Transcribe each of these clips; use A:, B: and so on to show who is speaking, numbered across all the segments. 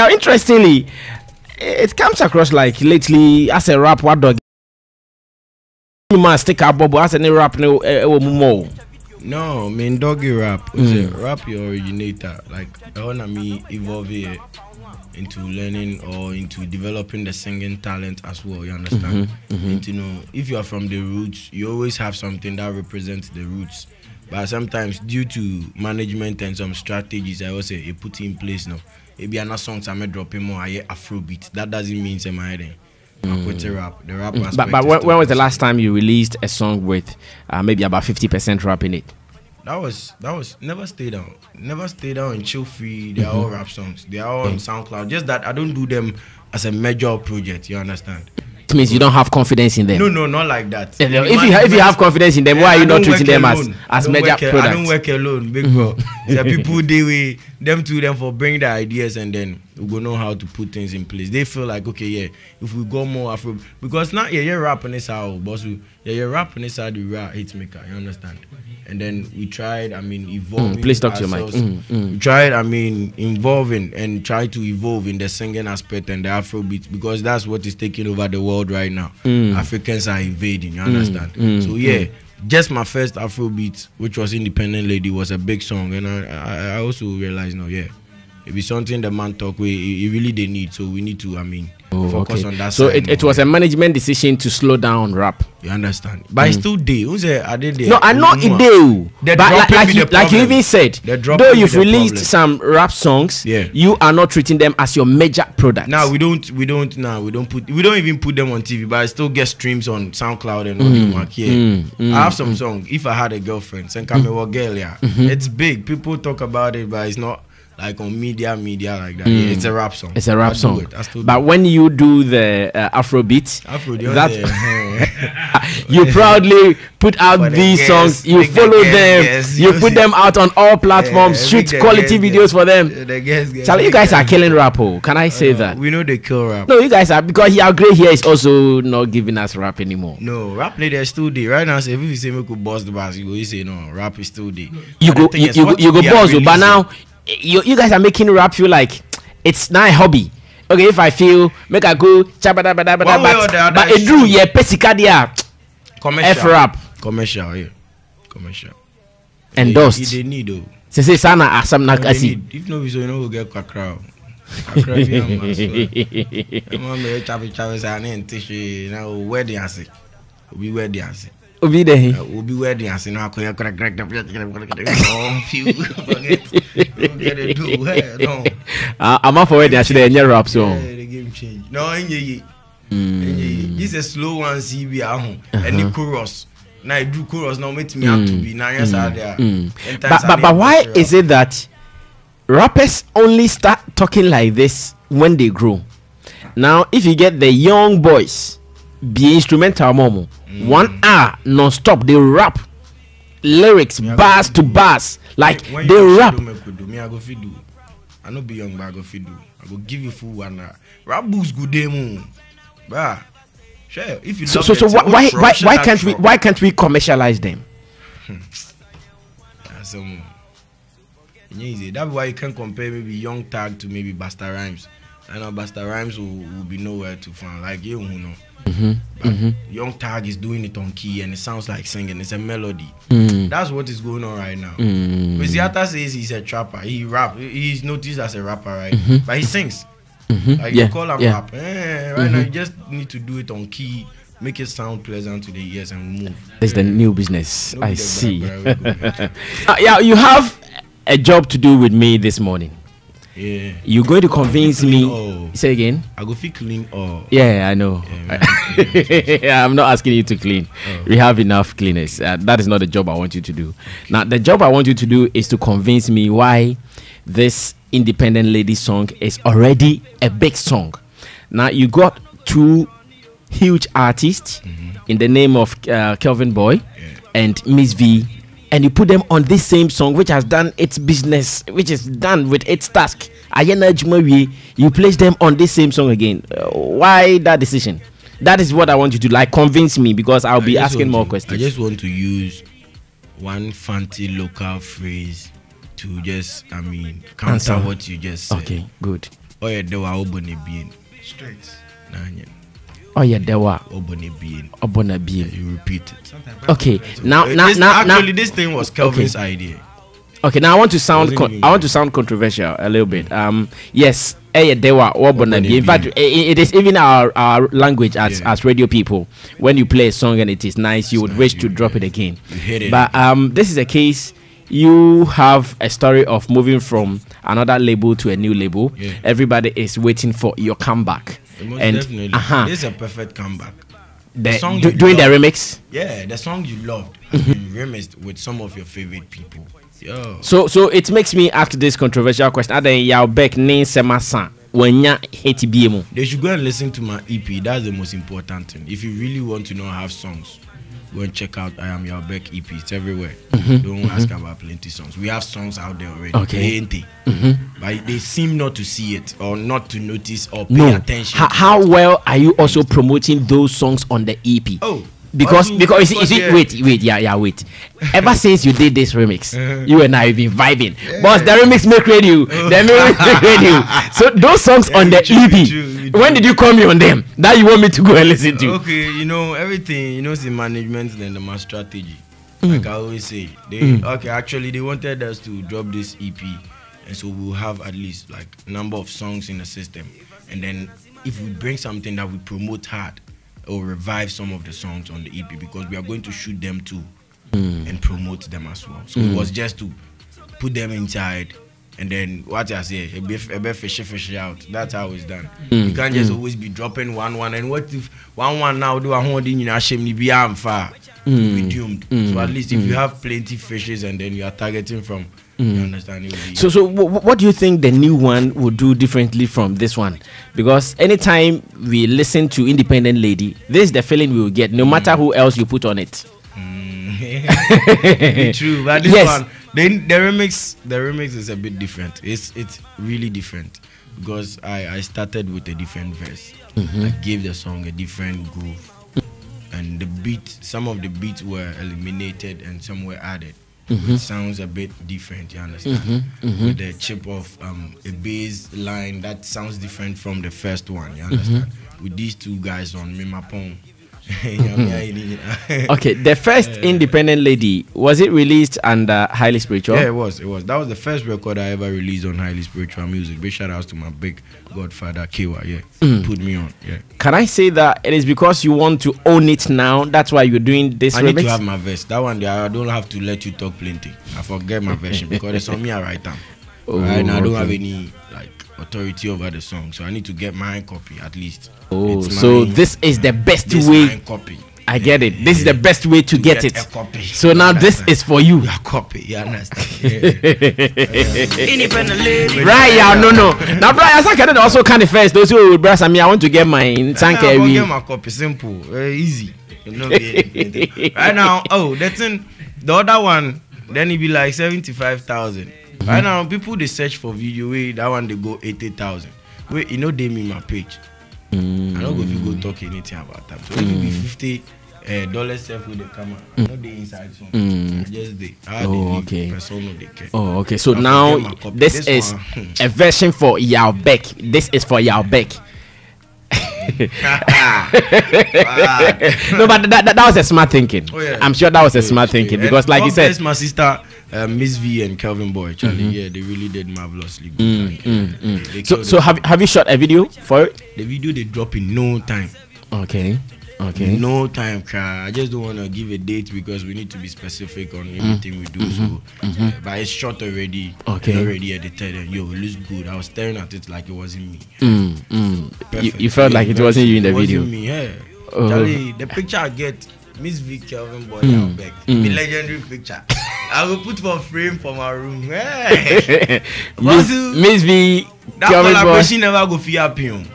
A: Now, interestingly, it comes across like lately as a rap what dog. You must stick up bubble as any rap no eh, eh, more.
B: No, I mean doggy rap. Mm. Rap your originator. Like I wanna me evolve here into learning or into developing the singing talent as well. You understand? Mm-hmm, mm-hmm. And, you know, if you are from the roots, you always have something that represents the roots. But sometimes, due to management and some strategies, I would say you put in place now. Maybe another songs I'm dropping more. I Afrobeat. That doesn't mean say my head. Mm. rap. The rap
A: mm. But, but when, when was the last time you released a song with uh, maybe about fifty percent rap in it?
B: That was that was never stay down, never stay down and chill free. They are mm-hmm. all rap songs. They are all on SoundCloud. Just that I don't do them as a major project. You understand?
A: It means you don't have confidence in them.
B: No, no, not like that.
A: If you if you have confidence in them, why are you not treating them as as major
B: products? I don't work alone, big bro. the people they way them to them for bring the ideas and then we go know how to put things in place. They feel like okay, yeah, if we go more Afro because now yeah, you're rapping this how boss yeah, you're rapping this how the rap hit maker. You understand? And then we tried i mean evolving
A: mm, please talk to your mic. mm,
B: mm. we tried i mean involving and try to evolve in the singing aspect and the Afro afrobeat because that's what is taking over the world right now. Mm. africans are invading you understand? Mm, so yeah just my first afrobeat which was independent lady was a big song and i i, I also realized no yeah it be something the man talk we it really they need. So we need to i mean Oh, focus okay. on that.
A: So it, it was a management decision to slow down rap.
B: You understand? But mm. it's still there. Who's there? Are they there?
A: No, I know it do. But like, like, you, like you even said, though you've released some rap songs, yeah. you are not treating them as your major product.
B: Now we don't, we don't, now we don't put, we don't even put them on TV. But I still get streams on SoundCloud and all mm. mark. Yeah, mm. mm. I have some mm. songs. If I had a girlfriend, Senka mm. girl, yeah, mm-hmm. it's big. People talk about it, but it's not like on media, media like that. Mm. Yeah, it's a rap song.
A: It's a rap I song. But when you do the uh, Afro beat, Afro that you proudly put out these songs. You follow them. Guess, you put them out on all platforms. Yeah, shoot quality guess, videos for them. The guess, guess, Charlie, you guys are killing rap. Oh, can I say uh, that?
B: We know they kill rap.
A: No, you guys are because your great here is also not giving us rap anymore.
B: No, rap play there still there. Right now, say if you say we could boss the bass, you go you say no, rap is still there.
A: You go, you, you, you go boss, but now you, you guys are making rap feel like it's not a hobby. Okay, if I feel make I go chabada bada bada but but it do yeah pesika dia
B: commercial
A: F rap
B: commercial yeah commercial
A: endorsed.
B: They, they need though.
A: Say say sana asam na kasi.
B: If no so you know we get kakra. Kakra fi am so. Ema me chapi chapi say na ntishi na wedding ase. Obi wedding ase
A: obi de hin.
B: obi ase obi dɛ he obi wɔ adi ase no.
A: Akɔyɛ amafo wɔ adi ase dɛ ɛnyɛ rap so.
B: No ɛnyɛ yi ɛnyɛ hmm. yi this is slow one si bi aho ɛni chorus. Na do chorus na ɔmɛtumi ato bi na anyɛ saa de a
A: but but but why is it that rappers only start talking like this when they grow? Now if you get the young boys. Be instrumental momo mm. one hour non-stop they rap lyrics bars to bars like when they rap.
B: me i go fit do. I no be young but i go fit do. I go give you full one hour. Rap books good day mo bah sure if you
A: so so, so why why why, why can't we why can't we commercialize them?
B: That's um easy that's why you can compare maybe young tag to maybe Busta Rhymes I know Busta Rhymes will, will be nowhere to find like you know Mm-hmm. mm-hmm. Young Tag is doing it on key and it sounds like singing. It's a melody. Mm. That's what is going on right now. Mm. Because says he's a trapper. He rap. He's noticed as a rapper, right? Mm-hmm. But he sings. Mm-hmm. Like yeah. you call him yeah. rap. Eh, right now, you just need to do it on key. Make it sound pleasant to the ears and move.
A: It's the new business. I see. uh, yeah, you have a job to do with me this morning.
B: Yeah.
A: You're going to convince me. All. Say again.
B: I go feel clean all.
A: Yeah, I know. Yeah, I'm not asking you to clean. Oh. We have enough cleaners. Uh, that is not the job I want you to do. Okay. Now, the job I want you to do is to convince me why this independent lady song is already a big song. Now, you got two huge artists mm-hmm. in the name of uh, Kelvyn Boy yeah. and MzVee and you put them on this same song which has done its business which is done with its task. I know you maybe you place them on this same song again. Uh, why that decision? That is what i want you to like convince me because i'll I be asking more
B: to,
A: questions.
B: i just want to use one fancy local phrase to just i mean counter Answer. what you just said.
A: Okay good.
B: Ɔyɛ dɛ wa ɔbɔ ne bien
C: Straight.
B: N'anyɛ
A: ɔyɛ dɛwa
B: ɔbɔ ne bien
A: ɔbɔ na
B: you repeat it.
A: Okay now now
B: this,
A: now now
B: actually, this thing was Kelvin's idea.
A: okay now i want to sound con- i want to sound controversial a little bit um yes ɛyɛ dɛwa ɔbɔ na
B: na
A: in fact
B: biem.
A: i- i- it is even our our language as
B: Yeah.
A: as radio people when you play a song and it is nice you would wish to drop it again
B: You hit it.
A: but um this is a case you have a story of moving from another label to a new label
B: Yeah.
A: everybody is waiting for your comeback
B: Most
A: and
B: definitely.
A: uh-huh,
B: This is a perfect comeback.
A: the,
B: song
A: do- doing the remix
B: Yeah, the song you loved has been remixed with some of your favorite people. Yo.
A: So so it makes me ask this controversial question. Adan yaw back ne semasa wanya hate bi mu.
B: They should go and listen to my EP. That's the most important thing. If you really want to know I have songs, go and check out I Am Yaw Berk EP. It's everywhere. Don't ask about plenty songs. We have songs out there already.
A: Mm-hmm. Okay.
B: They? But they seem not to see it or not to notice or pay
A: No.
B: attention.
A: How, how well are you also promoting those songs on the EP?
B: Oh.
A: Because because you see, you see wait wait yeah yeah wait. Ever since you did this remix, you and I have been vibing. But the remix make radio. The remix make radio. So those songs
B: Yeah,
A: on the
B: true,
A: EP.
B: we true,
A: When did you call me on them? That you want me to go and listen to?
B: Okay, you know everything. You know, the management and the my strategy.
A: Mm.
B: Like I always say, they okay. Actually, they wanted us to drop this EP, and so we'll have at least like number of songs in the system. And then if we bring something that we promote hard, or revive some of the songs on the EP because we are going to shoot them too
A: Mm.
B: and promote them as well. So it was just to put them inside. And then what I say, a bit, a bit fishy, fishy out. That's how it's done.
A: Mm.
B: You can't just always be dropping one, one. And what if one, one now do a holding in a shame, be am far,
A: Mm.
B: be doomed. So at least if you have plenty fishes and then you are targeting from, you understand it be.
A: Mm. So, so wh- what do you think the new one will do differently from this one? Because anytime we listen to Independent Lady, this is the feeling we will get, no matter who else you put on it.
B: Mm. True, but this
A: Yes.
B: one, the, the remix, the remix is a bit different. It's it's really different because I I started with a different verse. I gave the song a different groove, and the beat, some of the beats were eliminated and some were added. Mm-hmm. It sounds a bit different, you understand? Mm-hmm. Mm-hmm. With the chip of um, a bass line that sounds different from the first one, you understand? With these two guys on Mimapong.
A: Okay, the first Independent Lady, was it released under Highly Spiritual?
B: Yeah, it was. It was. That was the first record I ever released on highly spiritual music. Big shout outs to my big godfather Kaywa. Yeah,
A: Mm.
B: put me on. Yeah,
A: Can I say that it is because you want to own it now? That's why you're doing this
B: I
A: remix?
B: need to have my verse. That one, I don't have to let you talk plenty. I forget my version because it's on me. I write them.
A: Oh,
B: right now, I don't have any authority over the song, so I need to get my copy at least.
A: oh,
B: It's
A: so
B: mine.
A: this is the best
B: this
A: way.
B: my copy.
A: I get it. This is the best way to, get, it.
B: a copy.
A: So now this is for you.
B: your copy. You understand? Yeah. Independent lady.
A: Right, yeah, no, no. Now, Brian, I can also kind of first. Those who will brass me, I want to get mine. Thank
B: you. I
A: you.
B: get my copy. Simple, very easy. You know, be anything. right now, oh, that thing, the other one, then it be like seventy five thousand. Right now, people they search for video. Wait, that one they go eighty thousand. Wait, you know they me my page. I don't go if you go talk anything about them. So if it be fifty uh, dollars self with the camera, I know they inside some.
A: Mm.
B: Just they. How
A: Oh, okay.
B: okay. Person no they care.
A: Oh, okay. So
B: I
A: now this,
B: This
A: is
B: hmm.
A: a version for Yao Beck. This is for Yao Beck. no, but that, that, that was a smart thinking.
B: Oh, yeah.
A: I'm sure that was a smart thinking
B: And
A: because, like you said,
B: my sister uh, MzVee and Kelvyn Boy, Charlie. Mm-hmm. Yeah, they really did marvelously good. Like, yeah, they- they
A: so so have have you shot a video for it?
B: the video they drop in no time.
A: Okay, okay.
B: No time, cry. I just don't want to give a date because we need to be specific on
A: Mm.
B: everything we do. So, uh, but it's shot already.
A: Mm-hmm. Okay.
B: and already edited, and yo, it looks good. I was staring at it like it wasn't me.
A: Mm, mm. You, you felt like it wasn't you in the
B: it wasn't
A: video.
B: Me, yeah.
A: Oh.
B: Charlie, the picture I get, Miss V Kelvyn Boy
A: Mm,
B: mm. Berk,
A: mm.
B: the legendary picture. I will put for frame for my room. Hey.
A: Miss, MzVee,
B: that collaboration never go fear happen.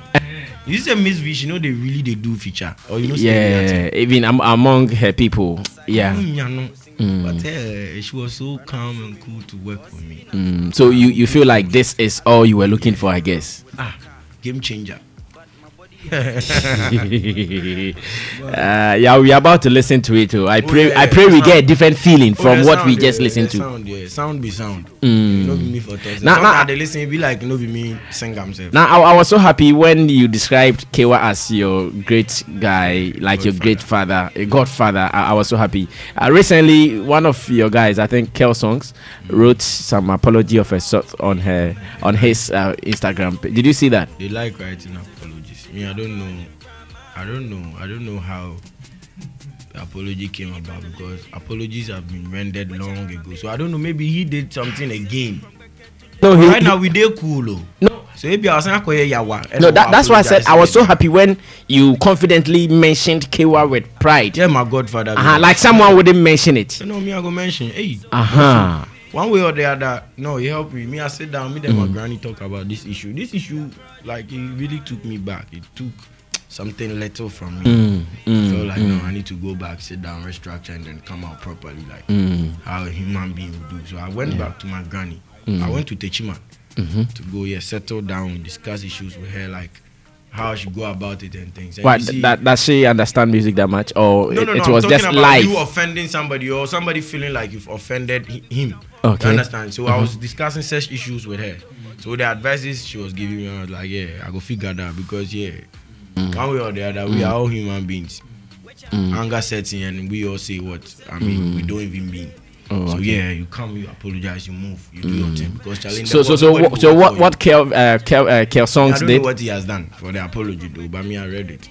B: You say MzVee, you know they really they do feature, or you know
A: Yeah, even am, among her people. Yeah.
B: Mm.
A: Mm.
B: But uh, she was so calm and cool to work for me.
A: Mm, so you, you feel like this is all you were looking for, I guess.
B: Ah, game changer.
A: Uh, yeah, we are about to listen to it. Too. I pray.
B: yeah,
A: I pray we
B: sound-
A: get a different feeling
B: Oh,
A: from
B: the
A: what we just
B: yeah,
A: listened to.
B: Sound, yeah. sound be sound.
A: Mm.
B: No be me for talk.
A: Now-
B: Now, they listen, be like no be me sing myself.
A: Now, I, I was so happy when you described Kaywa as your great guy, like your great father, a godfather. I, I was so happy. Uh, recently, one of your guys, I think Kel Songs, wrote some apology of a sort on her on his uh, Instagram. Did you see that?
B: They like writing apologies. Me, I don't know. I don't know. I don't know how the apology came about because apologies have been rendered long ago. So I don't know. Maybe he did something again.
A: No, he,
B: right
A: he-
B: now we dey cool though.
A: no.
B: So maybe I was saying akoye yawa.
A: No, that, that's why I said I was so
B: happy.
A: when you confidently mentioned Kewa with pride.
B: Yeah, my godfather.
A: Uh-huh, like someone wouldn't mention it.
B: You know me, I go mention. Hey,
A: Uh-huh.
B: One way or the other, no, he helped me. Me, I sit down, me and my granny talk about this issue. This issue, like, it really took me back. It took something little from me.
A: Mm, mm,
B: Felt like, no, I need to go back, sit down, restructure, and then come out properly, like
A: mm,
B: how a human being would do. So I went back to my granny.
A: Mm.
B: I went to Techiman
A: mhm.
B: to go, yeah, settle down, discuss issues with her, like how I should go about it and things. And
A: What,
B: see-
A: that, does she understand music that much? Or
B: no,
A: it,
B: no,
A: it
B: no.
A: was
B: I'm
A: just live?
B: you offending somebody or somebody feeling like you've offended him.
A: Okay.
B: You understand? So I
A: Mhm.
B: was discussing such issues with her. So the advices she was giving me, I was like, yeah, I go figure that because yeah, one way or the other, we are all human beings.
A: Mm.
B: Anger setting, and we all say what I mean. We don't even mean.
A: Oh,
B: so
A: okay.
B: yeah, you come, you apologize, you move, you do your thing because challenge.
A: So, so, so, what, so what, what Kel, uh, Kel, uh, Kel
B: I
A: songs
B: don't
A: did,
B: know what he has done for the apology though, but me I read it.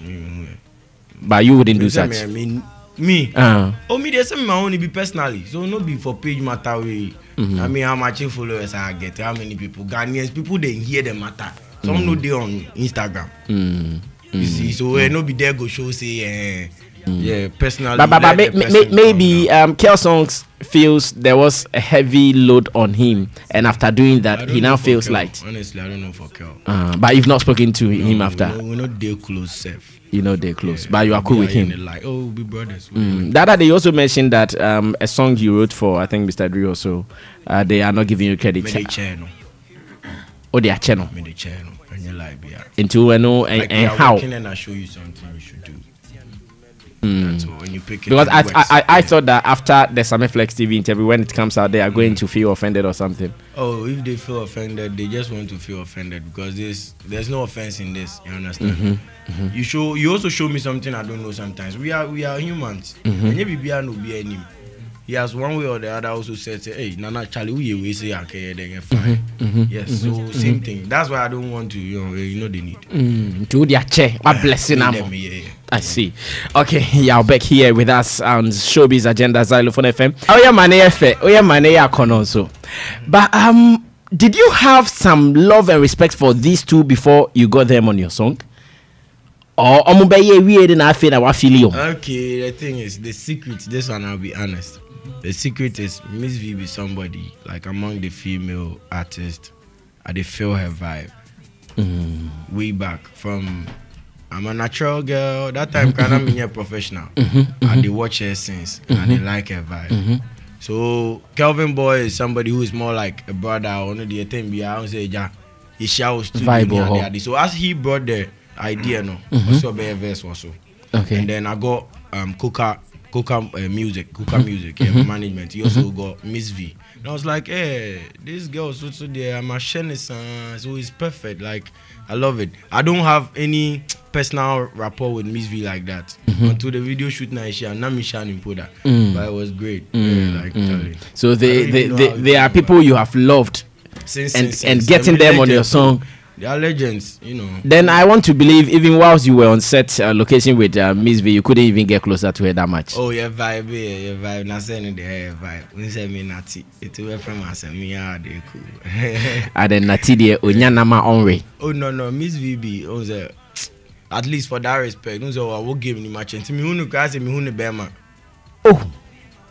A: But you wouldn't do such?
B: me, me, me
A: Uh,
B: Oh, me, they say me my own be personally. So no be for page matter way.
A: Mhm.
B: I mean, how much followers I get, how many people, Ghanaians, people they hear the matter. Some no they on Instagram.
A: mm,
B: You see, so eh, no be there go show say, eh, yeah, personally.
A: but, but, but may, may, maybe um, Kel songs feels there was a heavy load on him, and after doing that, he now feels
B: Kel.
A: light.
B: Honestly, I don't know for Kel.
A: Uh, but you've not spoken to him after.
B: we no- we not they close self.
A: You know they're close,
B: Yeah,
A: but you are cool with him.
B: Like, oh, we brothers. we
A: Mm.
B: like-
A: The other day, you also mentioned that um, a song you wrote for, I think, Mr. Dre also, uh, they are not giving you credit.
B: Me the chair no,
A: Oh, they are channel.
B: me the chair and you like, yeah.
A: Into uh, no, and,
B: Like
A: and how?
B: working and I show you something you should do.
A: Mm.
B: When you pick it,
A: Because I. I, I, thought that after the Sammy Flex TV interview, when it comes out, they are going to feel offended or something.
B: Oh, if they feel offended, they just want to feel offended because this there's no offense in this. You understand?
A: Mm-hmm.
B: You show you also show me something I don't know sometimes. We are we are humans.
A: Mhm.
B: And maybe no be any. He has one way or the other also said, say, hey, Nana Charlie, we we say okay, then you're fine.
A: mhm,
B: Yes, so same thing. That's why I don't want to, you know, you know they need.
A: Mm, to their chair, what blessing am.
B: them, yeah, yeah.
A: I see. Okay, yeah, back here with us on Showbiz Agenda Zylofon FM. Oh yeah, man, yeah, oh yeah, yeah, also. But um, did you have some love and respect for these two before you got them on your song? Or omo be ye weird na na wa feel you.
B: Okay, the thing is, the secret, this one I'll be honest. The secret is MzVee be somebody, like among the female artists, I they feel her vibe. Way back from I'm a natural girl. That time kind of me a professional. And they watch her since and they like her vibe. So Kelvyn Boy is somebody who is more like a brother or no the thing I don't say ja. He shouts to me So as he brought the idea no, also be a verse also.
A: Okay.
B: And then I got um Coca Coca uh, music, Coca music, yeah, management. He also got MzVee. And I was like, hey, this girl is also there. I'm a Shenison, so it's perfect. Like, I love it. I don't have any personal rapport with MzVee like that. Until the video shoot na isha, na me shining that.
A: Mm.
B: But it was great.
A: Mm,
B: Yeah, like
A: mm. So they they, they, they are people you have loved
B: Since,
A: and
B: since,
A: and
B: since.
A: getting them on your song.
B: They are legends, you know.
A: Then I want to believe even whilst you were on set uh, location with uh, Miss V, you couldn't even get closer to her that much.
B: Oh, yeah, vibe, yeah, yeah, vibe. Na say no the hair vibe. When say me nati, it will from us and me ah they cool.
A: And then Natidie Onyanama Onwe.
B: oh no no, Miss VB, oh say at least for that respect, no say oh, I will give ni match. Nti me hu no say me no bema.
A: Oh,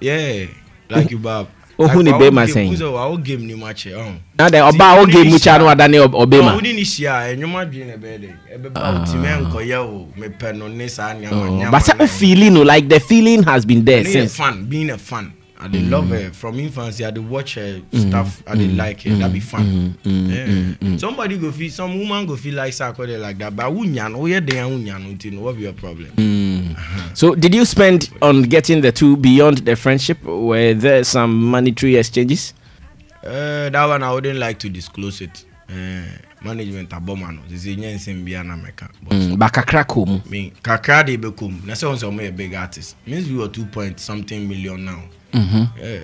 B: Yeah, like you bab.
A: Oh, who ni bema saying?
B: Who say I will give ni match. Oh.
A: now the Oba Oge Mucha no Adane
B: Oh,
A: Obema.
B: who ni shia, enyoma dwe na be dey. Ebe ba uti me nkoye o, me pe no ne sa nyama
A: Oh,
B: nyama.
A: but some feeling, no, like the feeling has been there
B: being a
A: since.
B: fan, being a fan. I dey love mm. her from infancy. I watch her stuff. I dey mm. like her. That be fun. Yeah. Somebody go feel some woman go feel like Sarkodie like that. But wunya no, yeah, they wunya no. You know what be your problem? Uh-huh.
A: So, did you spend on getting the two beyond the friendship? Were there some monetary exchanges?
B: Uh, that one I wouldn't like to disclose it. Uh, management aboma no. This is nyensin bia na meka.
A: Mm,
B: me kakra de bekum. Na say on some a big artist. Means we were two point something million now.
A: Mhm.
B: Yeah,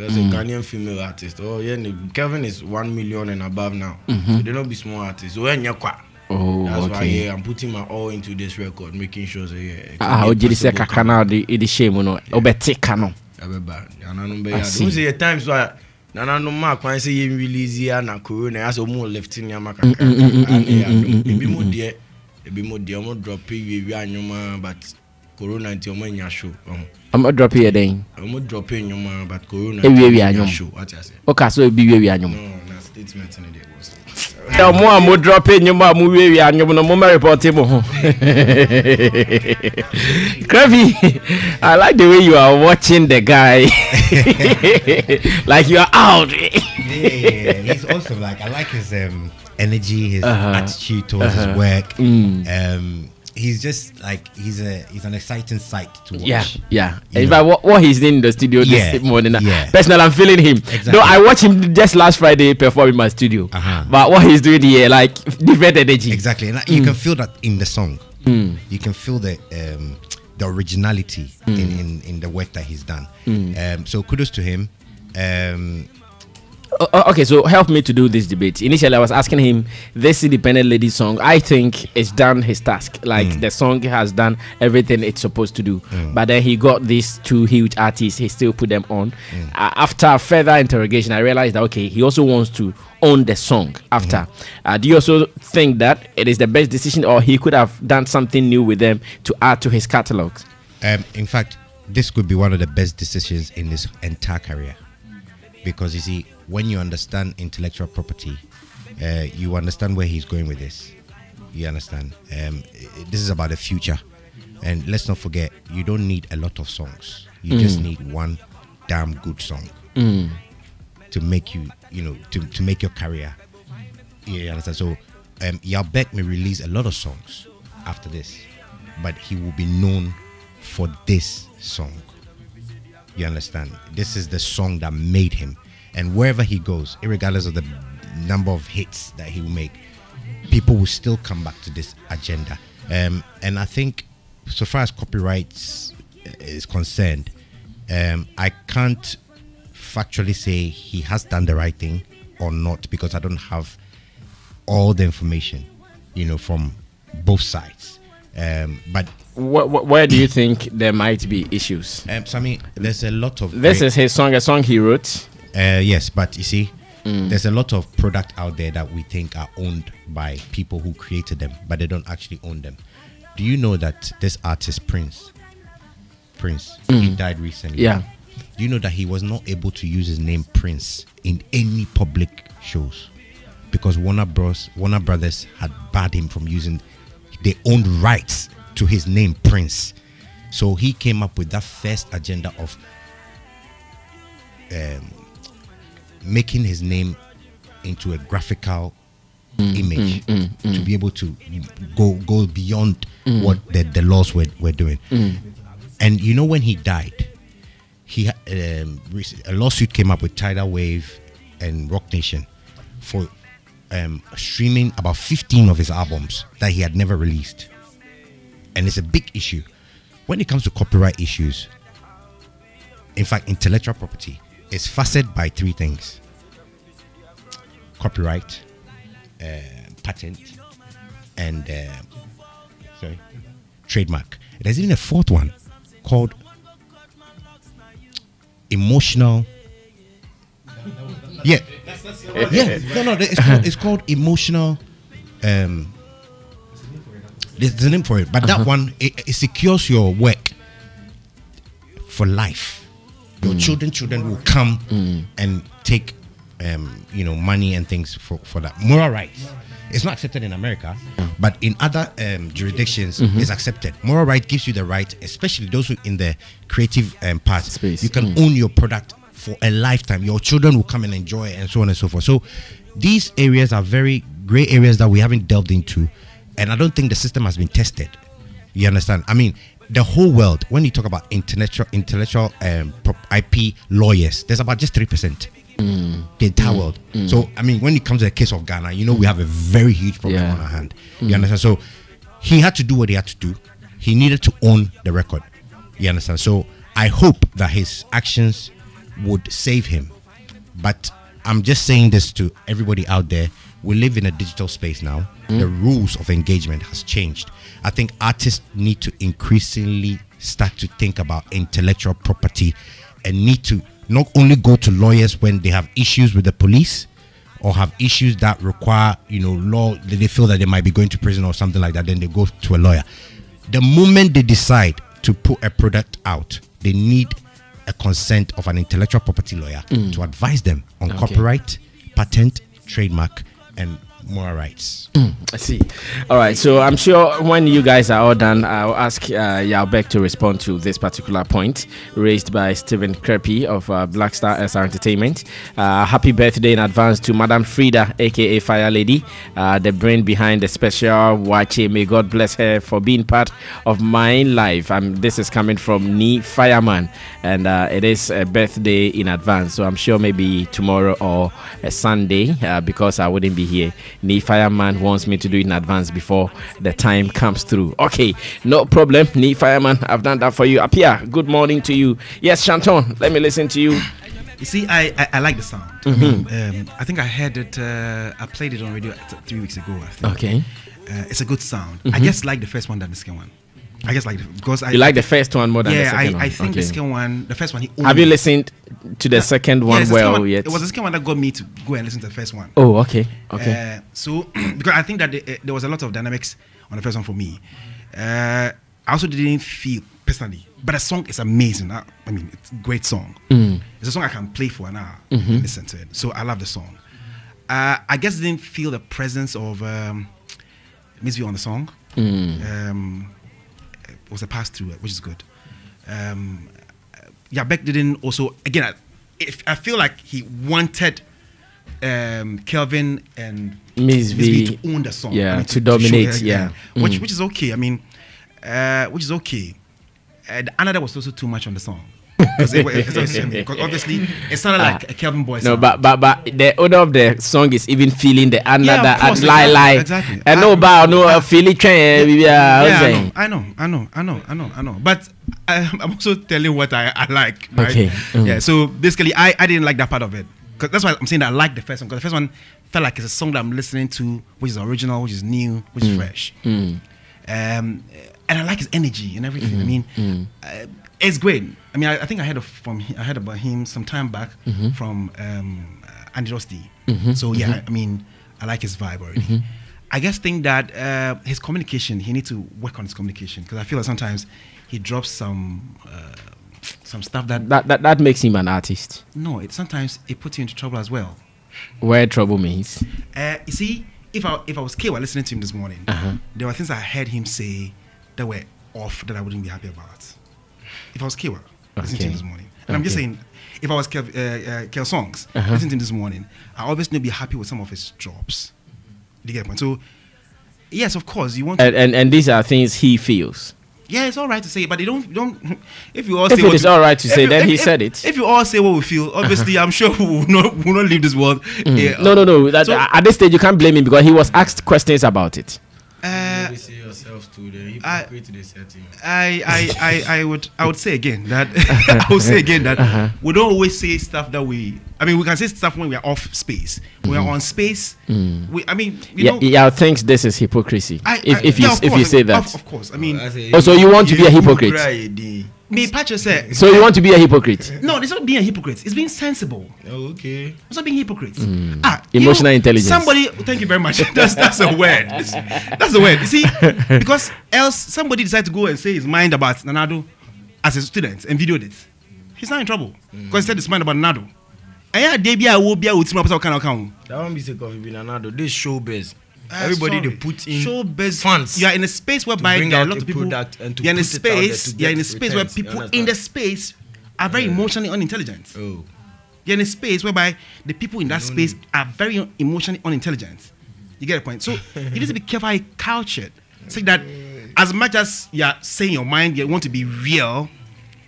B: that's a Ghanaian female artist. Oh yeah, ne- Kevin is one million and above now. So they don't be small artists. So when you kwa.
A: Oh,
B: That's why
A: okay.
B: yeah, I'm putting my all into this record, making sure that yeah. it can
A: Ah,
B: be a
A: ogyere sɛ
B: possible
A: kakra na ɔde ɛde hyɛ mu no ɔbɛte ka no
B: ɛbɛba nananom
A: I
B: bɛyɛ
A: see.
B: ade wo sɛ yɛ time so a nananom ma kwan sɛ yɛn release a na corona asɛ ɔmu lift nneɛma kakra ane yɛ adom ebi mu deɛ ebi mu deɛ ɔmo drop wiewie anwoma but corona nti ɔmo anya show ɔmo
A: ɔmɔ drop yɛ dɛn
B: ɔmo drop anwoma but corona
A: Ewie wie
B: ɔmo anya
A: anwom.
B: show wate ase
A: woka sɛ obi wiawie anwom
B: no na statement ne deɛ wɔ so
A: ɔmo a mo drop nnwom a mo wiewie anwom no moma repɔte mo ho Kravi, I like the way you are watching the guy like you are out
C: yeah, yeah, yeah. he's also like I like his um energy, his
A: Uh-huh.
C: attitude towards
A: Uh-huh.
C: his work.
A: Mm.
C: Um, he's just like he's a he's an exciting sight to watch.
A: Yeah, yeah.
C: You
A: In fact, what, what he's in the studio
C: Yeah,
A: this morning, uh,
C: yeah.
A: personally, I'm feeling him.
C: Exactly.
A: Though I watched him just last Friday perform in my studio.
C: Uh-huh.
A: But what he's doing here, like different energy.
C: Exactly, and
A: Mm.
C: you can feel that in the song. You can feel the um, the originality
A: Mm.
C: in, in in the work that he's done. Um, so kudos to him. Um,
A: okay, so help me to do this debate. Initially, I was asking him this independent lady song. I think it's done his task. Like the song has done everything it's supposed to do. But then he got these two huge artists. He still put them on. Uh, after further interrogation, I realized that okay, he also wants to own the song. After, uh, do you also think that it is the best decision, or he could have done something new with them to add to his catalogs?
C: Um, in fact, this could be one of the best decisions in his entire career. Because you see, when you understand intellectual property, uh, you understand where he's going with this. You understand? Um, this is about the future. And let's not forget, you don't need a lot of songs. You just need one damn good song to make you, you know, to, to make your career. You understand? So, um, Yaw Berk may release a lot of songs after this, but he will be known for this song. You understand? This is the song that made him. And wherever he goes, regardless of the number of hits that he will make, people will still come back to this agenda. Um, and I think, so far as copyrights is concerned, um, I can't factually say he has done the right thing or not because I don't have all the information, you know, from both sides. Um, but
A: Wh- wh- where do you think there might be issues?
C: um, so I mean, there's a lot of
A: This is his song, a song he wrote.
C: Uh, yes, but you see, there's a lot of product out there that we think are owned by people who created them, but they don't actually own them. Do you know that this artist Prince, Prince, he died recently?
A: Yeah.
C: Do you know that he was not able to use his name Prince in any public shows because Warner Bros. Warner Brothers had barred him from using. They owned rights to his name Prince, so he came up with that first agenda of um, making his name into a graphical mm, image mm, mm, to be able to go go beyond what the, the laws were, were doing. And you know when he died, he um, a lawsuit came up with Tidal Wave and Roc Nation for um, streaming about 15 of his albums that he had never released. And it's a big issue. When it comes to copyright issues, in fact, intellectual property is faceted by three things copyright, uh, patent, and uh, sorry, trademark. There's even a fourth one called emotional. Yeah, yeah. No, no. It's called, it's called emotional. Um, there's a name for it, but that one it, it secures your work for life. Your children, children will come and take um, you know, money and things for, for that. Moral rights. It's not accepted in America, but in other um, jurisdictions, it's accepted. Moral right gives you the right, especially those who in the creative um, part.
A: Space.
C: You can own your product for a lifetime. Your children will come and enjoy it, and so on and so forth. So these areas are very gray areas that we haven't delved into, and I don't think the system has been tested. You understand? I mean, the whole world. When you talk about intellectual intellectual um, IP lawyers, there's about just three percent. Mm. The entire mm. world. Mm. So I mean, when it comes to the case of Ghana, you know we have a very huge problem
A: Yeah.
C: on our hand. You understand? So he had to do what he had to do. He needed to own the record. You understand? So I hope that his actions would save him. But I'm just saying this to everybody out there. We live in a digital space now. The mm. rules of engagement has changed. I think artists need to increasingly start to think about intellectual property and need to not only go to lawyers when they have issues with the police or have issues that require, you know, law that they feel that they might be going to prison or something like that, then they go to a lawyer. The moment they decide to put a product out, they need a consent of an intellectual property lawyer mm. to advise them on
A: Okay.
C: copyright, patent, trademark, and moral rights.
A: I see. All right. So I'm sure when you guys are all done, I'll ask uh, to respond to this particular point raised by Stephen Krepi of uh, Black Star SR Entertainment. Uh, happy birthday in advance to Madam Frida, aka Fire Lady, uh, the brain behind the special Wache. May God bless her for being part of my life. Um, this is coming from Ni Fireman, and uh, it is a birthday in advance. So I'm sure maybe tomorrow or a Sunday uh, because I wouldn't be here. Ni Fireman wants me to do it in advance before the time comes through. Okay, no problem. Ni Fireman, I've done that for you. Apia, good morning to you. Yes, Shanton, let me listen to you.
D: You see, I, I, I like the sound. I, mean, um, I think I heard it. Uh, I played it on radio three weeks ago. I think.
A: Okay.
D: Uh, it's a good sound. I just like the first one than the second one. I guess like because I
A: You like the first one more than the
D: yeah.
A: second
D: I,
A: one?
D: I think the second one, the first one, he
A: Have you listened to the second one
D: the second
A: well
D: one-
A: yet?
D: It was the second one that got me to go and listen to the first one.
A: oh, okay. Okay.
D: Uh, so because I think that the, uh, there was a lot of dynamics on the first one for me. Uh, I also didn't feel personally, but the song is amazing. I, I mean, it's a great song.
A: Mm.
D: It's a song I can play for an hour
A: Mm-hmm.
D: and listen to it. So I love the song. Uh, I guess didn't feel the presence of um, MzVee on the song.
A: Mm.
D: Um, was a pass through, which is good. Um, yeah, Berk didn't also again. I, if, I feel like he wanted um, Kelvin and
A: MzVee,
D: to own the song.
A: yeah,
D: I mean,
A: to dominate,
D: show-
A: yeah.
D: which
A: Mm.
D: which is okay. I mean, uh, which is okay. And another was also too much on the song. Because it- it's also- because obviously it sounded like a Kelvyn boy.
A: Ah. No, but but but the owner of the song is even feeling the
D: of course,
A: uh, lie
D: exactly,
A: lie.
D: exactly. I-
A: bow no uh, feeling train. Yeah,
D: yeah, I know, I know, I know, I know, I know. But I, I'm also telling what I, I like. Right?
A: Okay, mm.
D: Yeah. So basically, I, I didn't like that part of it. Cause that's why I'm saying that I like the first one. Because the first one felt like it's a song that I'm listening to, which is original, which is new, which is fresh.
A: Mm.
D: Um, and I like his energy and everything. I mean, uh, it's great. I mean, I, I think I heard of, from I heard about him some time back from um, uh, Andy Dosty. So yeah, I mean, I like his vibe already. I just think that uh, his communication, he needs to work on his communication because I feel like sometimes he drops some uh, some stuff that
A: That, that that makes him an artist.
D: no, it sometimes it puts you into trouble as well.
A: Where trouble means.
D: Uh, you see, if I if I was K while listening to him this morning,
A: Uh-huh.
D: there were things I heard him say that were off that I wouldn't be happy about. If I was K while listening to him this morning, and I'm just saying, if I was Kel, uh, uh, Kel Songs
A: Uh-huh.
D: listening to him this morning, I obviously be happy with some of his drops. Do you get the point? So, yes, of course, you want to.
A: And, and and these are things he feels.
D: yeah, it's all right to say, but they don't don't. If you all
A: If
D: say
A: it
D: what
A: is
D: we-
A: all right to say,
D: you-
A: then
D: if-
A: he
D: if-
A: said it.
D: If you all say what we feel, obviously, I'm sure we will not we will not leave this world. Yeah,
A: Mm. no, no, no. That,
D: So-
A: at this stage, you can't blame him because he was asked questions about it.
D: Uh,
B: Maybe see yourselves too. The
D: I-
B: hypocrite they setting.
D: I, I, I, I would I would say again that I would say again that
A: Uh-huh.
D: we don't always say stuff that we I mean we can say stuff when we are off space.
A: Mm-hmm.
D: we are on space, we I mean you
A: Yeah,
D: know
A: yeah, thinks this is hypocrisy.
D: I,
A: if
D: I-
A: if you
D: yeah, of
A: if you
D: course,
A: say
D: of-
A: that,
D: of, of course. I mean
B: I say,
A: Oh, so you want to be a hypocrite?
B: Cry, Dean.
D: me Patrick said
A: so you want to be a hypocrite.
D: no, it's not being a hypocrite. It's being sensible.
B: Oh, okay.
D: It's not being hypocrite. Ah, you
A: Mm. Emotional intelligence.
D: Somebody, thank you very much. That's that's a word. That's, that's a word. You see, because else somebody decided to go and say his mind about Nana Addo as a student and videoed it. He's not in trouble because he said his mind about Nana Addo. ɛyɛ adeɛ bi a wo bi a wo ti mu apɛ sɛ ɔka na ɔka ho.
B: That one be say coffee be nanado. This showbiz.
D: Uh,
B: Everybody
D: sorry.
B: they put in
D: showbiz
B: funds.
D: You are in a space whereby there are a lot of people.
B: product and to
D: you're in a
B: put it out there
D: space. You're in a space where people in the space are very emotionally unintelligent.
B: Oh.
D: You're in a space whereby the people in that space are very emotionally unintelligent. You get the point. So you need to be careful how you couch it. Say that as much as you're saying your mind, you want to be real.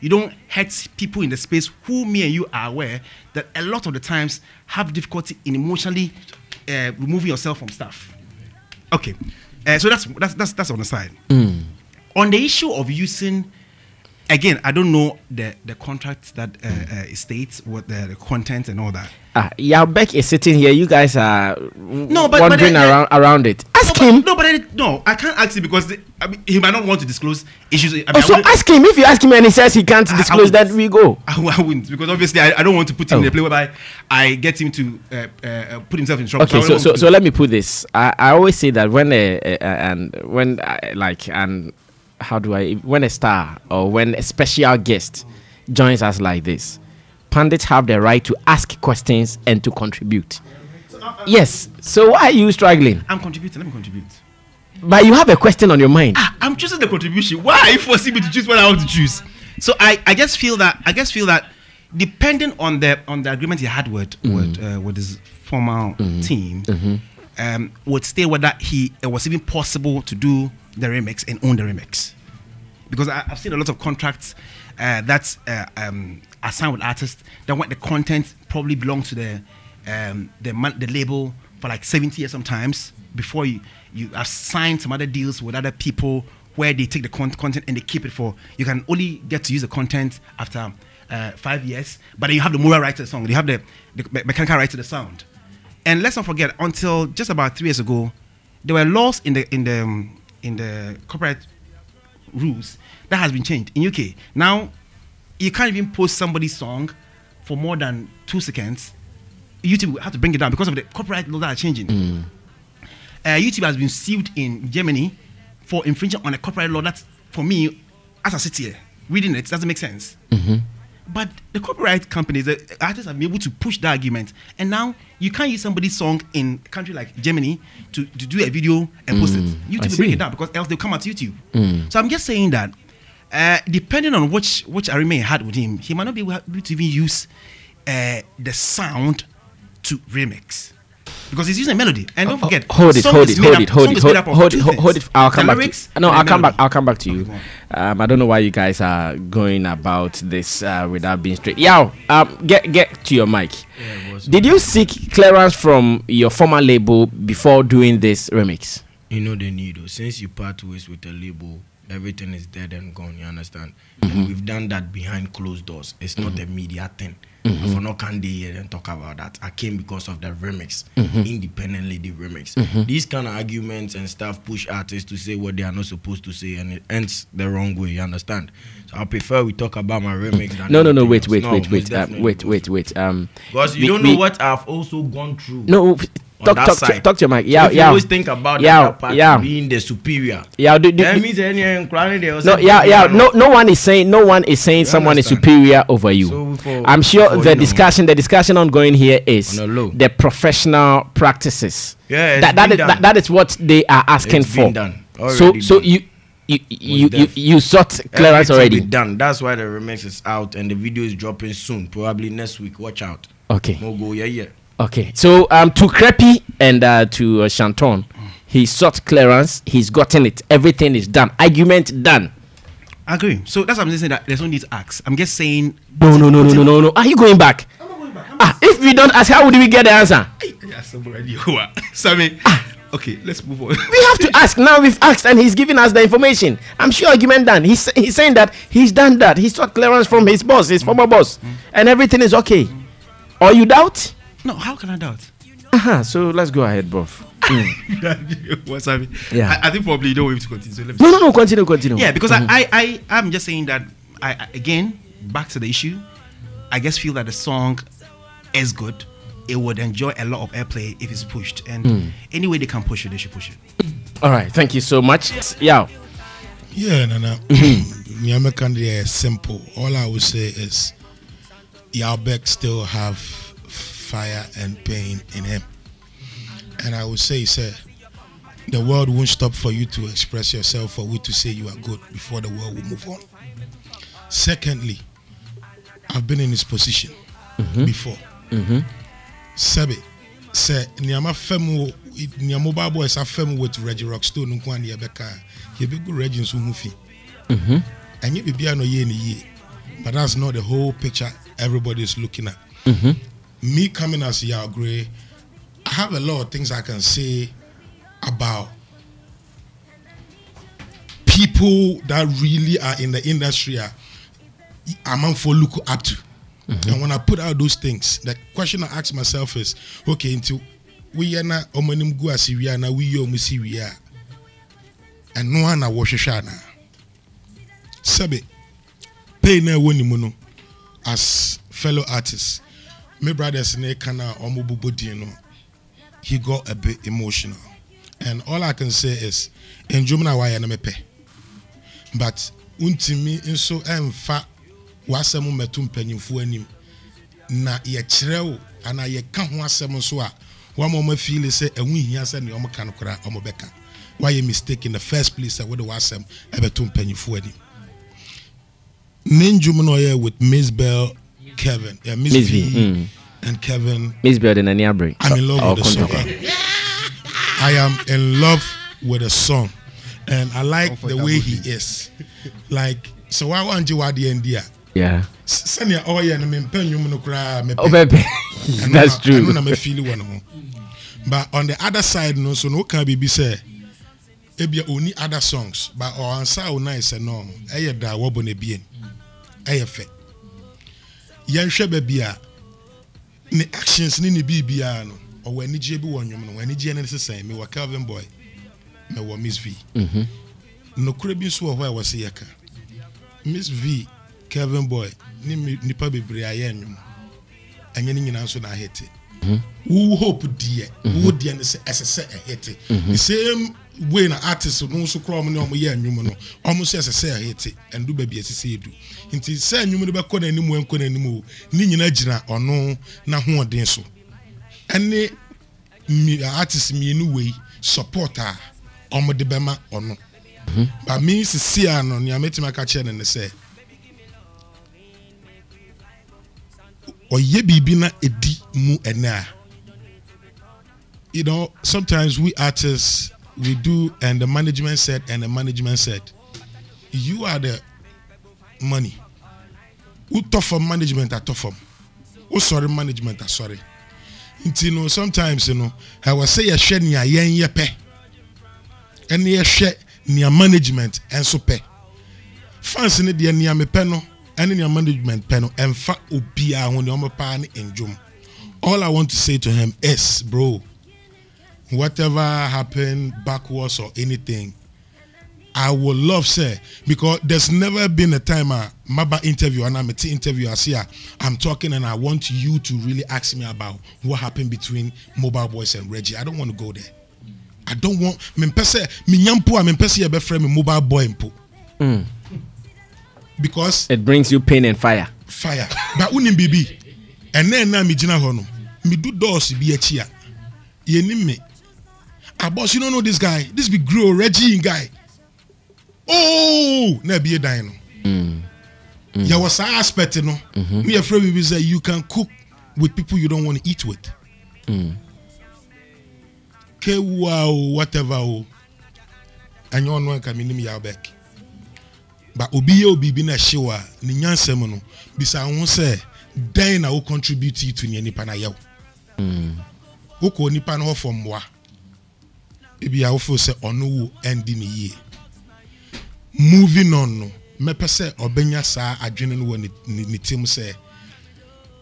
D: You don't hurt people in the space who me and you are aware that a lot of the times have difficulty in emotionally uh, removing yourself from stuff. Okay, uh, so that's that's that's that's on the side. On the issue of using, again, I don't know the the contract that uh, uh, states what the, the content and all that.
A: Ah, Yaw Berk is sitting here. You guys are
D: No, but- but
A: wondering
D: then-
A: around around it. Ask
D: no,
A: him.
D: But, no, but I, no, I can't ask him because the, I mean, he might not want to disclose issues. I mean,
A: Oh, so ask him. If you ask him and he says he can't disclose, then we go.
D: I, I wouldn't because obviously I, I don't want to put him in
A: Oh.
D: a play whereby I get him to uh, uh, uh, put himself in trouble.
A: Okay,
D: I
A: so so, so let me put this. I, I always say that when a, and when I, like and how do I when a star or when a special guest joins us like this, pundits have the right to ask questions and to contribute. Yes. So why are you struggling?
D: I'm contributing. Let me contribute.
A: But you have a question on your mind.
D: Ah, I'm choosing the contribution. Why are you forcing me to choose what I want to choose? So I, I just feel that I just feel that depending on the on the agreement he had with with uh, with his former team, um, would stay whether he it was even possible to do the remix and own the remix. Because I, I've seen a lot of contracts uh, that uh, um, are signed with artists that want the content probably belong to the um, the man, the label for like 70 years sometimes before you you have signed some other deals with other people where they take the con- content and they keep it for you can only get to use the content after uh, five years but then you have the moral right to the song you have the, the mechanical right to the sound and let's not forget until just about three years ago there were laws in the in the um, in the copyright rules that has been changed in UK. Now, you can't even post somebody's song for more than two seconds. YouTube will have to bring it down because of the copyright law that are changing. Uh, YouTube has been sued in Germany for infringing on a copyright law that, for me, as I sit here reading it, doesn't make sense. But the copyright companies, the artists have been able to push that argument. And now you can't use somebody's song in a country like Germany to, to do a video and post it. YouTube
A: I
D: will bring it down because else they'll come at YouTube. So I'm just saying that uh, depending on which which he had with him, he might not be able to even use uh, the sound to remix. Because he's using a melody. And don't forget,
A: hold it, hold it, hold
D: up-
A: it, hold it, hold it,
D: up of
A: hold it, hold it. I'll come back. To, no, I'll come back. I'll come back to you.
D: Okay,
A: Um, I don't know why you guys are going about this uh, without being straight. Yeah, um, get get to your mic.
B: Yeah.
A: Did you seek clearance from your former label before doing this remix?
B: you know the need. Since you part ways with the label, everything is dead and gone. You understand? Mm-hmm. And we've done that behind closed doors. It's not mm-hmm. a media thing. Mm-hmm. For no can here and talk about that. I came because of the remix, independently the remix. These kind of arguments and stuff push artists to say what they are not supposed to say, and it ends the wrong way. You understand? So I prefer we talk about my remix. Than
A: No, no, no. Wait, wait,
B: No,
A: wait, wait, um, wait, wait, wait. Um,
B: Because you
A: we-
B: don't know
A: we-
B: what I've also gone through.
A: No, talk,
B: that
A: talk,
B: side.
A: talk to your mic.
B: So
A: Yeah,
B: you
A: yeah.
B: always think about
A: yeah,
B: other part
A: yeah.
B: being the superior.
A: Yeah, do, do,
B: That means any
A: no, yeah, yeah. No, no one is saying. No one is saying someone is superior over you.
B: So for-
A: I'm sure the
B: you know,
A: discussion, the discussion ongoing here is
B: On
A: the professional practices.
B: Yeah,
A: that, that, is,
B: done.
A: that, that is what they are asking
B: It's
A: for.
B: done.
A: So,
B: Already
A: so
B: done.
A: you, you, you, you, you sought clearance already.
B: done. That's why the remix is out and the video is dropping soon, probably next week. Watch out.
A: Okay.
B: No go, yeah, yeah.
A: Okay, so um, to Creppy and uh, to uh, Shanton, he sought clearance. He's gotten it. Everything is done. Argument done.
D: I agree. So that's what I'm saying that there's no need to ask. I'm just saying.
A: No, no, no, no, no, no, no. Are you going back? I'm not going back. Ah, if we don't ask, how would we get the answer?
D: Who are. Sammy. Okay, let's move on.
A: We have to ask. Now we've asked, and he's giving us the information. I'm sure argument done. He's he's saying that he's done that. He sought clearance from his boss, his former boss, and everything is okay. Or you doubt?
D: No, how can I doubt?
A: Uh-huh. So let's go ahead, bro. Mm.
D: What's Sammy?
A: Yeah.
D: I, I think probably you don't want me to continue. So let me
A: No, no, no. Continue, continue.
D: Yeah, because mm-hmm. I, I, I, I'm just saying that I, I again back to the issue. I just feel that the song is good. It would enjoy a lot of airplay if it's pushed, and mm. any way they can push it, they should push it.
A: All right. Thank you so much. Yeah.
E: Yeah, Nana. Mm-hmm. Nyame can be simple. All I would say is Yaw Berk still have fire and pain in him. And I would say, sir, the world won't stop for you to express yourself, for we to say you are good before the world will move on. Secondly, I've been in his position before. Sebi, sɛ nneɛma fam wo nneɛma mobile boys afam with Reggie Rockstone nko a ne yɛbɛka a yɛbɛgu Reggie nso ho fi. Ɛnyɛ biribiara na ɔyɛ ne yie. But that's not the whole picture everybody is looking at. Me coming as Yao Gray, I have a lot of things I can say about people that really are in the industry are amanfo look up to. And when I put out those things, the question I ask myself is, okay, into we are na omanim gu asiria na we yo musiria. And no one na wahwehwɛ ana. Sabe, pay na woni mu no as fellow artists. My brothers ne kana omo din no. He got a bit emotional. And all I can say is, in Jumna why na mepe. But untimi nso ɛmfa w'asɛm mmɛto mpanyinfoɔ anim na yɛkyerɛ wo anaa yɛka ho asɛm nso a wɔn a wɔn afili sɛ ɛho hia sɛ nea wɔn ka no koraa wɔn bɛka wayɛ mistake in the first place sɛ wɔde w'asɛm ɛbɛto mpanyinfoɔ anim ne ndwom na ɔyɛ with miss bell kevin yeah, miss,
A: MzVee,
E: V,
A: mm.
E: and kevin
A: Miss Building and Niabri.
E: I'm in love
A: Or
E: with the song. I am in love with the song, and I like the way he
D: Comfortable.
E: is. Like, so why want you at the end here?
A: Yeah.
E: Sanya oh yeah, no me pen you no cry.
A: Oh, baby. That's
E: I
A: true.
E: know me feel one. But on the other side no so no can be say ebia only other songs but or answer o nice eh, no eh, ɛyɛ da wɔbɔ ne bien ɛyɛ eh, fɛ yɛnhwɛ baabi a ne actions ne ne biribiara no ɔwɔ anigyeɛ bi wɔ nnwom no wɔ anigyeɛ no sesɛn. Mewɔ calvin boy mewɔ miss v. Nokorɛ bi nso wɔ hɔ a ɛwɔ se yɛka. Miss v kelvin boy ne mi- nipa bebree ayɛ nnwom. Ɛnyɛ ne nyinaa nso na ahete. Wo hope deɛ wo deɛ no sɛ ɛsɛ sɛ ɛhete. The same way na artist no nso koraa ɔmo ne ɔmo yɛ nnwom no ɔmo nso ɛsɛ sɛ ɛhete ɛndu baabi ɛsɛ sɛ edu nti sɛ nnwom no bɛkɔ n'anim o n'anim o ne nyinaa gyina ɔno n'ahoɔden so. Ɛne mi artist mmienu wei support a ɔmo de bɛma ɔno. But me sisi a no nea mɛtumi aka kyerɛ no ne sɛ ɔyɛ biribi na ɛdi mu ɛnɛ a. You know sometimes we artists we do and the management said and the management said you are the money. Wotɔ fam management atɔ fam wosɔre management asɔre nti no sometimes no ɛwɔ sɛ yɛhwɛ nea yɛn yɛ pɛ ɛne yɛhwɛ nea management nso pɛ fans no deɛ nea mepɛ no. Ɛne nea management pɛ no. Ɛmfa obiara ho nea ɔmo paa ne ndwom all i want to say to him is bro whatever happen backwards or anything I would love say because there's never been a time a maba interview and I'm a interview I see a, I'm talking and I want you to really ask me about what happened between Mobile Boys and Reggie. I don't want to go there. I don't want me say me nyampo a me pese be friend me Mobile Boy mpo. Hmm. Because
A: It brings you pain and fire.
E: fire but wonim biribi ɛnɛ na megyina hɔ no medu doors bi akyi a yɛnim me abos you don't know this guy. This be grow reggie guy. Oh na abie dan no. Yɛwɔ saa aspect no ne yɛfrɛ biribi sɛ you can cook with people you don't want to eat with. Kewa o whatever o. Ɛnyɛ ɔno anka menim yɛwbɛk but obi yɛ obi bi na ɛhye wo a ne nyansɛm no. Bisa ho sɛ dɛn na wo contribute to nea nipa no ayɛ wo wokɔ nipa no hɔ fɔ mmoa ebi a wofo sɛ ɔno wo ɛndi ne yie. Moving on no mɛpɛ sɛ ɔbɛnya saa adwene no wɔ ne- ne tirim sɛ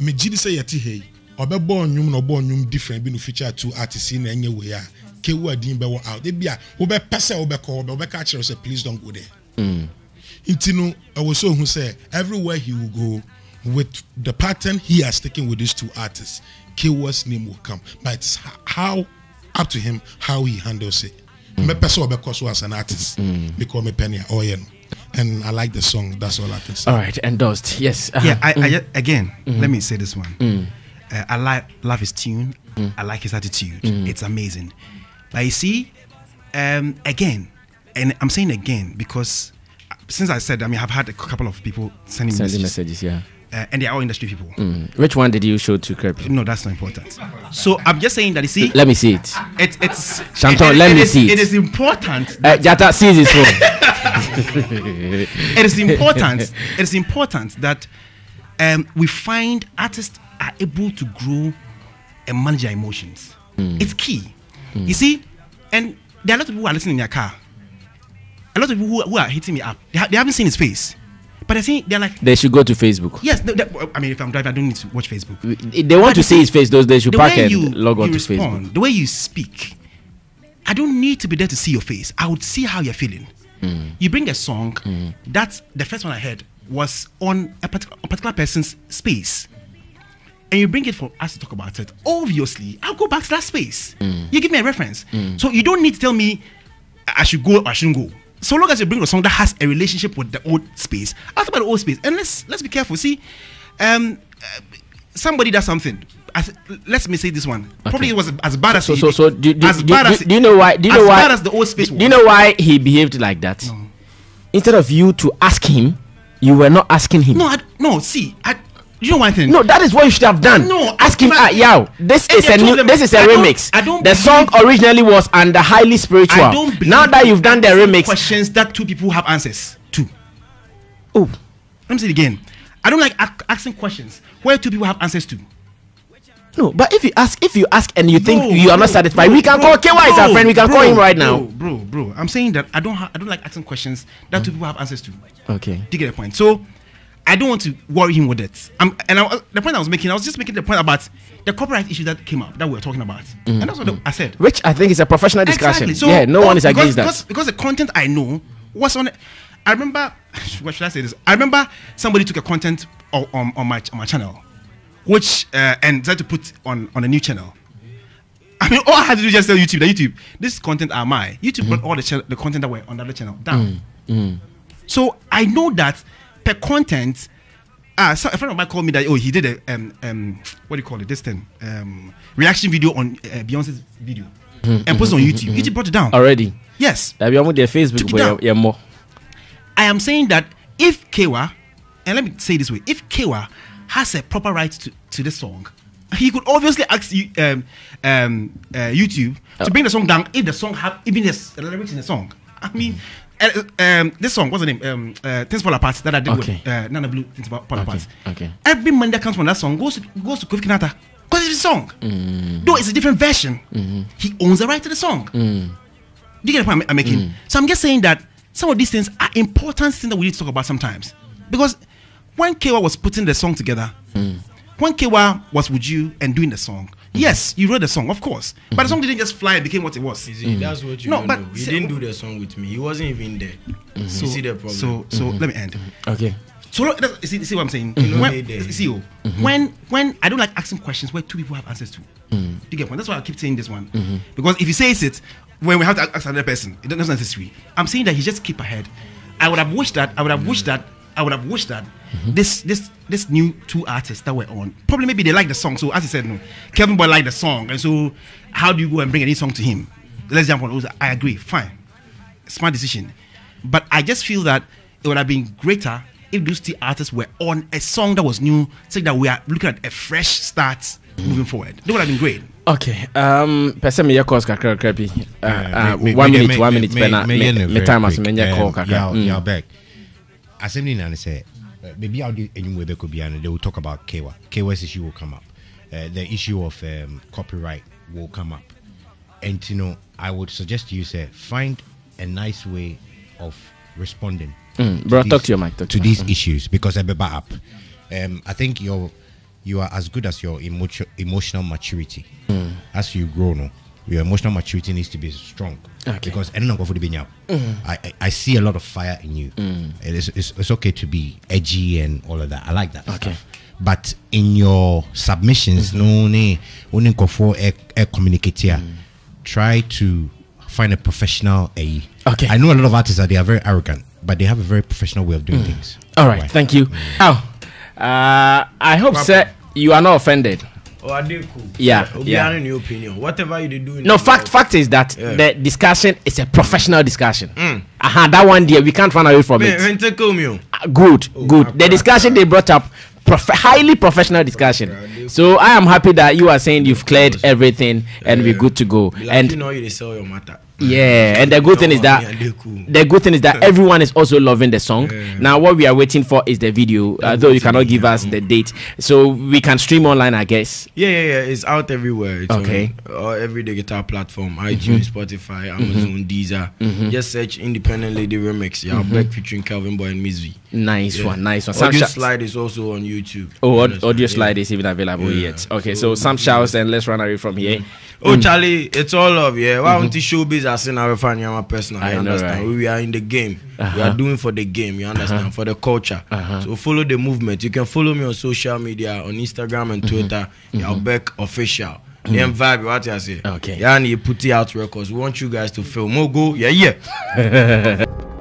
E: megye di sɛ yɛte ha yi ɔbɛbɔ nnwom na ɔbɔ nnwom different bi no feature two artist na ɛnyɛ wei a kewu adin bɛwɔ out. Ebi a wobɛpɛ sɛ wobɛkɔ ɔbɛ wobɛka akyerɛ sɛ please don't go there. Nti no ɛwɔ sɛ ohun sɛ everywhere he will go with the pattern he has taken with these two artists kwas name will come. But it's how up to him how he handles it mɛpɛ sɛ ɔbɛkɔ so as an artist because mepɛ nea ɔyɛ no and i like the song that's all i can say
A: All right, endorsed. Yes. uh-huh.
D: yeah, I, I ju- again, let me say this one. uh, I like love his tune. I like his attitude. It's amazing. But you see, um, again, and I'm saying again because uh, since I said, I mean, I've had a couple of people sending me
A: Sending
D: messages,
A: messages, yeah.
D: Uh, and they're all industry people.
A: Mm. Which one did you show to Crepe?
D: No, that's not important. So I'm just saying that you see,
A: Let me see it.
D: it, it's
A: Shanton,
D: it-
A: let
D: it
A: me
D: is-
A: see it.
D: It is important.
A: Uh, Jata sees his phone.
D: it is important. it is important that um, we find artists are able to grow and manage their emotions. It's key. You see, and there are a lot of people who are listening in their car. A lot of people who, who are hitting me up. They, ha- they haven't seen his face, but they're saying they're like,
A: they should go to Facebook.
D: yes. they- they- I mean, if I'm driving, I don't need to watch Facebook.
A: They want
D: But
A: to see his face, those they should
D: the
A: park and
D: you,
A: log on to
D: respond,
A: Facebook.
D: the way you speak, I don't need to be there to see your face. I would see how you're feeling.
A: Mm.
D: You bring a song that's the first one I heard was on a, partic- a particular person's space, and you bring it for us to talk about it. Obviously, I'll go back to that space.
A: Mm.
D: You give me a reference, so you don't need to tell me I should go or I shouldn't go. So long as you bring a song that has a relationship with the old space, I'll about the old space. And let's let's be careful. See, um, uh, somebody does something. As, let me say this one. Probably it was as bad as
A: So,
D: he-
A: so, so do, do,
D: as
A: do,
D: bad
A: do,
D: as
A: do you know why? Do you
D: as
A: know why?
D: bad as the old space
A: do
D: was.
A: you know why he behaved like that? Instead of you to ask him, you were not asking him.
D: No, I, no. See, I, you know one thing.
A: No, that is what you should have done.
D: No,
A: ask him. Ah, this is a new.
D: them,
A: This is a
D: I don't-
A: remix.
D: I don't
A: The song originally was under highly spiritual.
D: I don't
A: now that you've done the remix,
D: questions that two people have answers to.
A: oh,
D: Let me say it again. I don't like asking questions where two people have answers to.
A: no. But if you ask, if you ask and you think
D: Bro,
A: you are not satisfied,
D: bro,
A: we can call KY is our friend. We can call him right now.
D: bro, bro. I'm saying that I don't, ha- I don't like asking questions that two people have answers to.
A: Okay.
D: Do you get the point? So I don't want to worry him with it. Um, and I, the point I was making, I was just making the point about the copyright issue that came up that we were talking about, and that's what the- I said.
A: Which I think is a professional discussion.
D: Exactly. So
A: yeah, no
D: all-
A: one is
D: because,
A: against that.
D: because, because the content I know was on. I remember. What should I say this? I remember somebody took a content on, on, on my on my channel, which uh, and decided to put on on a new channel. I mean, all I had to do is just tell YouTube that YouTube, this content are my YouTube
A: Mm-hmm.
D: brought all the channel, the content that were on the other channel down.
A: Mm,
D: So I know that per content. Ah, so a friend of mine called me that oh he did a um um what do you call it this thing um reaction video on uh, Beyonce's video
A: Mm-hmm.
D: and posted on YouTube. YouTube brought it down.
A: Already.
D: Yes,
A: That be on their Facebook, but yeah, more.
D: I am saying that if Kaywa, and let me say this way, if Kaywa has a proper right to, to this song, he could obviously ask you, um, um, uh, YouTube
A: Oh.
D: to bring the song down if the song have even the lyrics in the song. I mean, uh, um, this song, what's the name? Um, uh, Things Fall Apart that I did
A: Okay.
D: with uh, Nana Blue, Things Fall
A: Okay,
D: Apart.
A: okay.
D: Every money that comes from that song goes to, goes to Kofi Kinata because it's his song.
A: Mm.
D: Though it's a different version,
A: Mm-hmm.
D: he owns the right to the song.
A: Mm.
D: Do you get the point I'm- making? So I'm just saying that some of these things are important things that we need to talk about sometimes. Because when Kaywa was putting the song together, when Kaywa was with you and doing the song, Mm-hmm. yes, you wrote the song, of course. But the mm-hmm. song didn't just fly and became what it was.
B: You see, mm-hmm. that's what you
D: No,
B: don't
D: but
B: know. He
D: say-
B: didn't oh. do the song with me. He wasn't even there. You
D: So,
B: see the problem.
D: so, so let me end.
A: Okay.
D: So lo- that's- you see, see what I'm saying?
B: know
D: When,
B: they there.
D: see, oh, when when I don't like asking questions where two people have answers to. Do you get one? That's why I keep saying this one because if he says it when we have to ask another person, it doesn't necessary. I'm saying that he just keep ahead. I would have wished that. I would have wished that. I would have wished that this this this new two artists that were on probably maybe they like the song. So as he said, no, Kelvyn Boy liked the song, and so how do you go and bring a new song to him? Let's jump on. those. I agree. Fine smart decision. But I just feel that it would have been greater if those two artists were on a song that was new, saying that we are looking at a fresh start moving forward. That would have been great.
A: Okay. Um, pese me yakos kakra kakra bi. Uh, uh,
C: Me- me-
A: one minute, one minute.
C: me-
A: Pena,
C: me-
A: time as
C: quick.
A: me call
C: Um,
A: kakra.
C: yeah, yeah, back. Assembly Nana say, uh, maybe I'll do anywhere they could be, and they will talk about Kaywa. Kaywa's issue will come up. Uh, the issue of um, copyright will come up. And you know, I would suggest to you, say, find a nice way of responding.
A: Mm, bro, talk to your mic, to
C: to these
A: mic.
C: issues because I back up. Um, I think you're you are as good as your emotion, emotional maturity.
A: Mm.
C: As you grow, no, your emotional maturity needs to be strong.
A: Okay.
C: Because I don't know for the I, I I see a lot of fire in you.
A: Mm.
C: It is it's, it's okay to be edgy and all of that. I like that.
A: Okay.
C: stuff. But in your submissions,
A: Mm-hmm.
C: no, ne, only for a, a communicate here.
A: Mm.
C: Try to find a professional AE.
A: Okay.
C: I know a lot of artists that they are very arrogant, but they have a very professional way of doing things.
A: All right, thank you. Now, uh, I hope, sir, you are not offended
B: Oh, are they cool?
A: Yeah,
B: Obi
A: yeah.
B: yeah. your opinion. Whatever you do.
A: No, fact
B: world.
A: fact is that
B: Yeah.
A: the discussion is a professional discussion.
B: Mm.
A: Uh-huh, that one there we can't run away from
B: Man,
A: it.
B: when take home you.
A: Uh, good,
B: Oh,
A: good. The discussion they brought up, prof- highly professional discussion. So I am happy that you are saying you've cleared everything and we're good to go.
B: Like
A: And
B: you know you sell your matter.
A: Yeah, and the good thing is that
B: Yeah,
A: the good thing is that everyone is also loving the song.
B: Yeah.
A: Now, what we are waiting for is the video, uh, though you cannot give us the date, so we can stream online, I guess.
B: Yeah, yeah, yeah. It's out everywhere. It's
A: Okay.
B: On, every digital platform: iTunes, mm-hmm. Spotify, mm-hmm. Amazon, Deezer. Mm-hmm. Just search "Independent Lady Remix." Yeah, Black featuring Kelvyn Boy and Miss
A: Nice
B: Yeah.
A: one, nice one.
B: Audio
A: Sha-
B: slide is also on YouTube.
A: Oh,
B: You
A: aud-
B: understand?
A: audio
B: Yeah.
A: slide is even available
B: Yeah.
A: yet. Okay,
B: So-
A: so, Sam shouts and let's run away from here. Mm.
B: Oh, mm. Charlie, it's all love. Yeah, why mm-hmm. don't you showbiz as in our fan, my personal?
A: I
B: You
A: know,
B: understand?
A: right?
B: We are in the game. We
A: Uh-huh.
B: are doing for the game. You understand? Uh-huh. For the culture.
A: Uh-huh.
B: So follow the movement. You can follow me on social media on Instagram and mm-hmm. Twitter. Yaw Berk mm-hmm. official. Then vibe, what you say?
A: Okay.
B: Yeah, and you put it out records. We want you guys to film. Mo go, yeah, yeah.